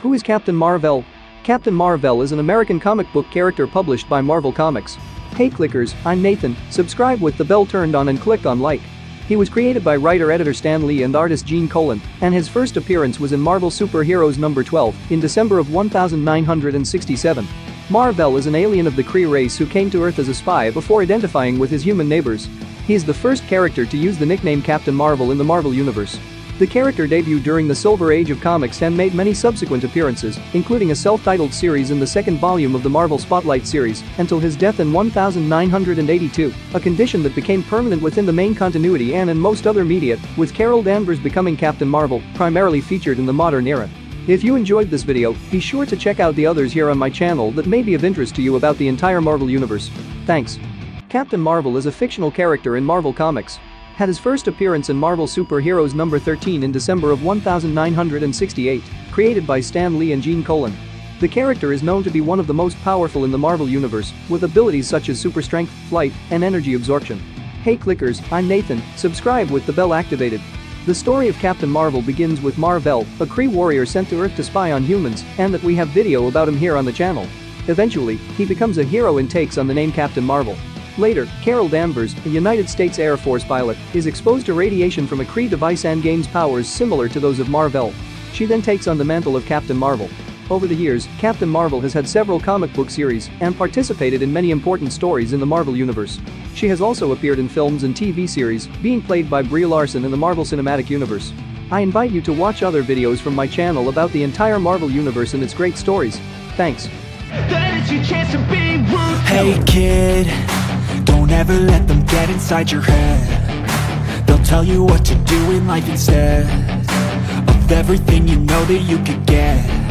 Who is Captain Marvel? Captain Marvel is an American comic book character published by Marvel Comics. Hey clickers, I'm Nathan, subscribe with the bell turned on and click on like. He was created by writer-editor Stan Lee and artist Gene Colan, and his first appearance was in Marvel Super Heroes number 12 in December of 1967. Mar-Vell is an alien of the Kree race who came to Earth as a spy before identifying with his human neighbors. He is the first character to use the nickname Captain Marvel in the Marvel Universe. The character debuted during the Silver Age of comics and made many subsequent appearances, including a self-titled series in the second volume of the Marvel Spotlight series, until his death in 1982, a condition that became permanent within the main continuity and in most other media, with Carol Danvers becoming Captain Marvel, primarily featured in the modern era. If you enjoyed this video, be sure to check out the others here on my channel that may be of interest to you about the entire Marvel universe. Thanks. Captain Marvel is a fictional character in Marvel Comics had his first appearance in Marvel Super Heroes number 13 in December of 1968, created by Stan Lee and Gene Colan. The character is known to be one of the most powerful in the Marvel Universe, with abilities such as super strength, flight, and energy absorption. Hey clickers, I'm Nathan, subscribe with the bell activated. The story of Captain Marvel begins with Mar-Vell, a Kree warrior sent to Earth to spy on humans, and that we have video about him here on the channel. Eventually, he becomes a hero and takes on the name Captain Marvel. Later, Carol Danvers, a United States Air Force pilot, is exposed to radiation from a Kree device and gains powers similar to those of Mar-Vell. She then takes on the mantle of Captain Marvel. Over the years, Captain Marvel has had several comic book series and participated in many important stories in the Marvel Universe. She has also appeared in films and TV series, being played by Brie Larson in the Marvel Cinematic Universe. I invite you to watch other videos from my channel about the entire Marvel Universe and its great stories. Thanks. Hey kid don't let them get inside your head. They'll tell you what to do in life instead Of everything you know that you could get